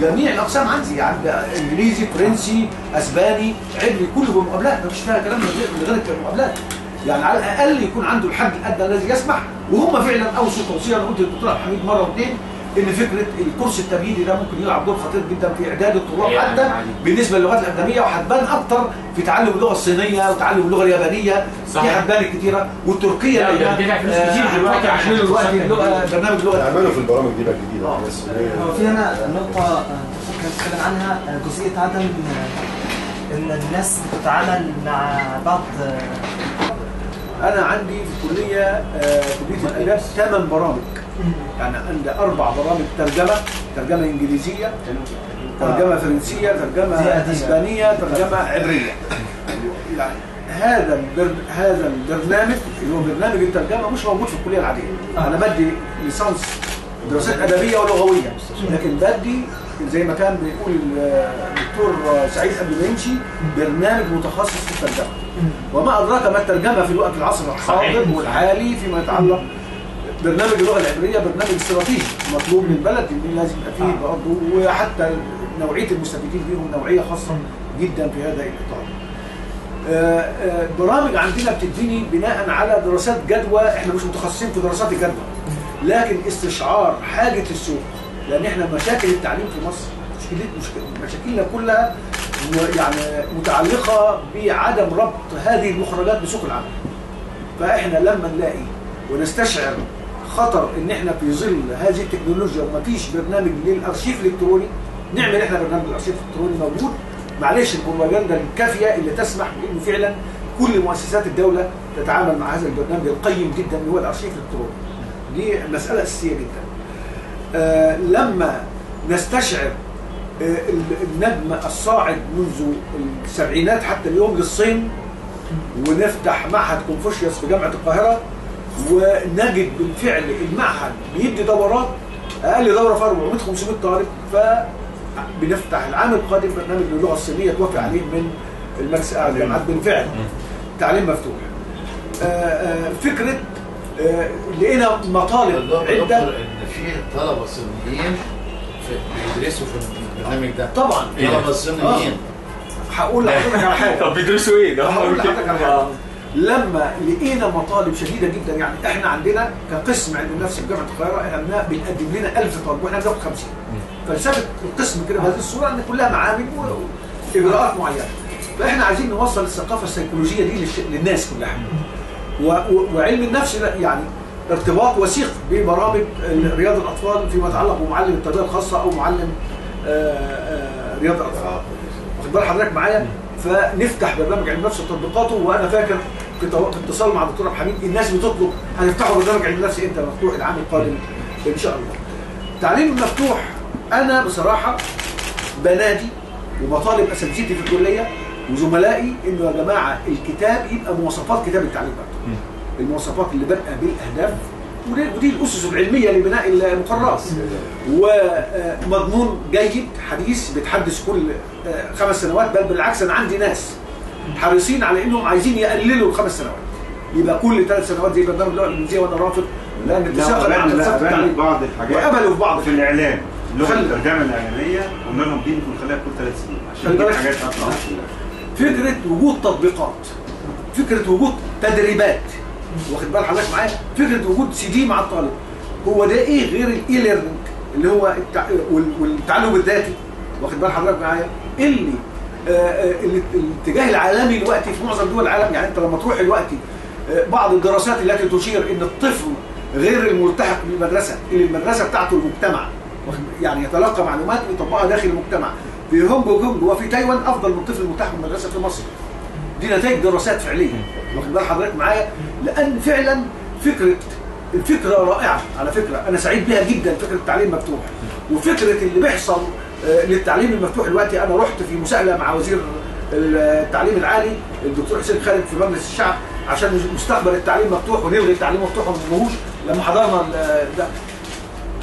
جميع الأقسام عندي يعني إنجليزي فرنسي أسباني عبري كله بمقابلات مفيش فيها كلام من غير المقابلات. يعني على الأقل يكون عنده الحد الأدنى الذي يسمح وهم فعلا أوصوا توصية أنا قلت للدكتور عبد الحميد مرة واثنين إن فكرة الكورس التمهيدي ده ممكن يلعب دور خطير جدا في إعداد الطلاب يعني حتى يعني- بالنسبة للغات الاقدميه وهتبان أكتر في تعلم اللغة الصينية وتعلم اللغة اليابانية دي صحيح. هتبان كتيرة. والتركية لا، اللي ده بيدفع فلوس كتير دلوقتي عشان دلوقتي برنامج لغة يعملوا في البرامج دي بقى جديدة. آه. بس هو في هنا نقطة آه، كنت نتكلم عنها آه، جزئية عدم آه، إن الناس بتتعامل مع بعض آه، أنا عندي في الكلية آه، كليه الأداب ثمان برامج. يعني عندي أربع برامج ترجمة ترجمة إنجليزية ترجمة فرنسية ترجمة. إسبانية ترجمة عبرية. يعني هذا البر... هذا البرنامج اللي هو برنامج الترجمة مش موجود في الكلية العادية. أنا بدي ليسانس دراسات أدبية ولغوية. لكن بدي زي ما كان بيقول الدكتور سعيد قبل ما يمشي برنامج متخصص في الترجمة. وما أدراك ما الترجمة في الوقت العصر الحاضر صحيح. والحالي فيما يتعلق برنامج اللغة العبرية برنامج استراتيجي مطلوب من البلد إن لازم يبقى فيه برضه وحتى نوعية المستفيدين بيهم نوعية خاصة جدا في هذا الإطار. آه، آه، برامج عندنا بتديني بناء على دراسات جدوى إحنا مش متخصصين في دراسات الجدوى لكن استشعار حاجة السوق لأن إحنا مشاكل التعليم في مصر مشكلة مشاكلنا كلها يعني متعلقة بعدم ربط هذه المخرجات بسوق العمل. فإحنا لما نلاقي ونستشعر خطر إن إحنا في ظل هذه التكنولوجيا ومفيش برنامج للأرشيف الإلكتروني نعمل إحنا برنامج الارشيف الإلكتروني موجود. معلش البروباجندا الكافية اللي تسمح بإنه فعلا كل مؤسسات الدولة تتعامل مع هذا البرنامج القيم جدا اللي هو الأرشيف الإلكتروني. دي مسألة أساسية جدا. آه لما نستشعر آه، ال- النجم الصاعد منذ السبعينات حتى اليوم للصين ونفتح معهد كونفوشيوس في جامعة القاهرة ونجد بالفعل المعهد بيدي دورات أقل دورة فيها 400 500 طالب فبنفتح العام القادم برنامج للغه الصينية توافق عليه من المجلس الأعلى للجامعات بالفعل. تعليم مفتوح. آه، آه، فكرة آه، لقينا مطالب دكتور عدة. إن في طلبة صينيين في- بيدرسوا في البرنامج ده. طبعا. طلبة صينيين. هقول لحضرتك على حاجة. طب بيدرسوا إيه؟ ده؟ هقول لحضرتك على حاجة. آه. لما لقينا مطالب شديدة جدا يعني إحنا عندنا كقسم علم النفس في جامعة القاهرة إحنا بنقدم لنا 1000 طالب وإحنا بناخد 50 فلسفه القسم كده بهذه الصورة إن كلها معامل واجراءات معينة. فإحنا عايزين نوصل الثقافة السيكولوجية دي. للناس كلها. وعلم النفس يعني ارتباط وثيق ببرامج رياض الأطفال فيما يتعلق بمعلم التربية الخاصة أو معلم آه، آه، رياض الأطفال. واخد بال حضرتك معايا؟ فنفتح برنامج علم النفس وتطبيقاته وأنا فاكر في اتصال مع الدكتور عبد الحميد. الناس بتطلب هنفتحوا برنامج علم النفس. إمتى مفتوح العام القادم إن شاء الله. التعليم المفتوح أنا بصراحة بنادي وبطالب أساتذتي في الكلية وزملائي إنه يا جماعة الكتاب يبقى مواصفات كتاب التعليم المفتوح المواصفات اللي بادئه بالأهداف ودي, الأسس العلمية لبناء المقررات ومضمون جيد حديث بيتحدث كل آه، خمس سنوات بل بالعكس أنا عندي ناس حريصين على إنهم عايزين يقللوا الخمس سنوات. يبقى كل ثلاث سنوات زي برنامج اللغة الانجليزيه وأنا رافض لأن لا قبلنا لا قبلنا التعليم بعض الحاجات وقبلوا في بعض. في الإعلام اللغة الترجمة الإعلامية قلنا لهم دي ممكن نخليها كل ثلاث سنين عشان. حاجات فكرة وجود تطبيقات فكرة وجود تدريبات. واخد بال حضرتك معايا؟ فكرة وجود سي دي مع الطالب. هو ده إيه غير ال e-learning اللي هو التع... وال- والتعلم الذاتي؟ واخد بال حضرتك معايا؟ اللي آه، اللي- الاتجاه العالمي دلوقتي في معظم دول العالم يعني انت لما تروح دلوقتي آه، بعض الدراسات التي تشير إن الطفل غير الملتحق بالمدرسة اللي المدرسة بتاعته المجتمع يعني يتلقى معلومات ويطبقها داخل المجتمع. في هونج كونج وفي تايوان أفضل من الطفل الملتحق بالمدرسة في مصر. دي نتائج دراسات فعلية. واخد بال حضرتك معايا؟ لأن فعلا فكره الفكرة رائعة. على فكرة أنا سعيد بها جدا فكرة التعليم مفتوح. وفكرة اللي بيحصل آه، للتعليم المفتوح دلوقتي. أنا رحت في مساءلة مع وزير التعليم العالي الدكتور حسين خالد في مجلس الشعب عشان مستقبل التعليم مفتوح ونلغي التعليم مفتوح وما نلغوش لما حضرنا ده.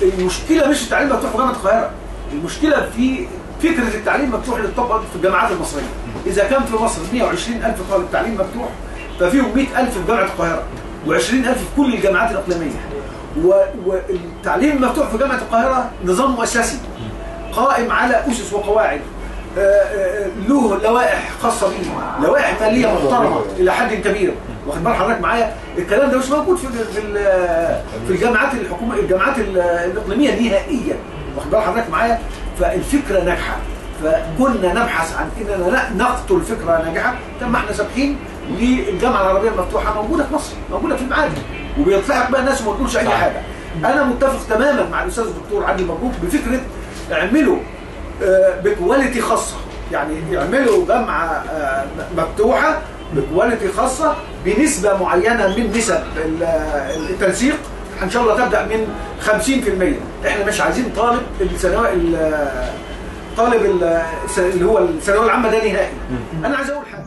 المشكلة مش التعليم مفتوح في جامعة القاهرة المشكلة في فكرة التعليم مفتوح اللي اتطبقت في الجامعات المصرية. إذا كان في مصر 120 ألف طالب تعليم مفتوح ففيهم 100 ألف في جامعة القاهرة و20 ألف في كل الجامعات الإقليمية. والتعليم المفتوح في جامعة القاهرة نظام مؤسسي قائم على أسس وقواعد آه، آه، له لوائح خاصة به لوائح مالية محترمة إلى حد كبير. واخد بال حضرتك معايا؟ الكلام ده مش موجود في في في الجامعات الحكوميه الجامعات ال- الإقليمية نهائيا. واخد بال حضرتك معايا؟ فالفكرة ناجحة. فكنا نبحث عن إننا نقتل فكرة ناجحة. طب ما إحنا سابقين للجامعة العربية المفتوحة موجودة في مصر موجودة في المعادي. وبيطلعك بقى الناس وما تقولش أي حاجة. أنا متفق تماما مع الأستاذ الدكتور عادل مبروك بفكرة اعملوا آه، ب quality خاصة. يعني يعملوا جامعه آه، مفتوحة ب quality خاصة بنسبة معينة من نسب ال- التنسيق. إن شاء الله تبدأ من 50% إحنا مش عايزين طالب الثانوي ال- طالب ال- اللي هو الثانوية العامة ده نهائي. أنا عايز أقول حاجة.